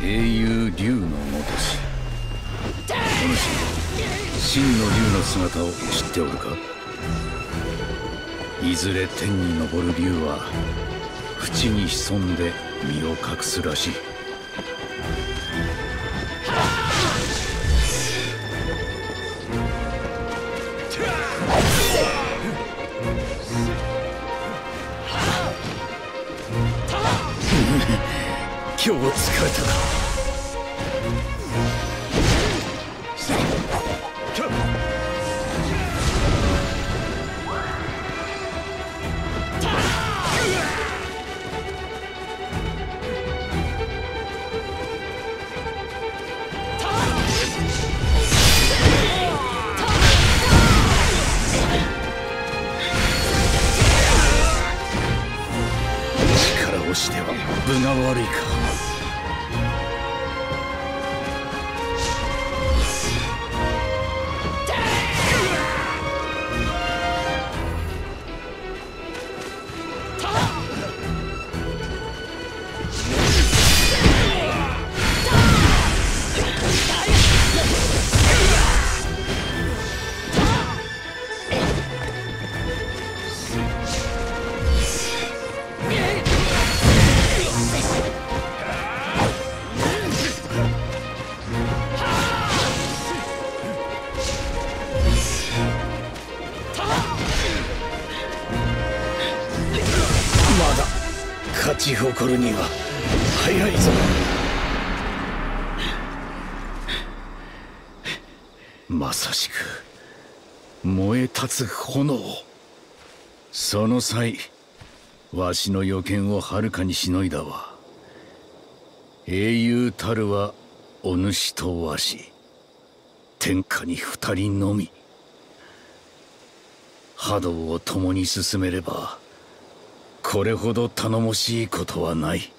英雄竜のごとし。お主真の竜の姿を知っておるか？いずれ天に昇る竜は淵に潜んで身を隠すらしい。今日疲れたな。しては分が悪いか。勝ち誇るには早いぞ。まさしく燃え立つ炎。その際わしの予見をはるかにしのいだわ。英雄たるはお主とわし。天下に二人のみ。波動を共に進めればこれほど頼もしいことはない。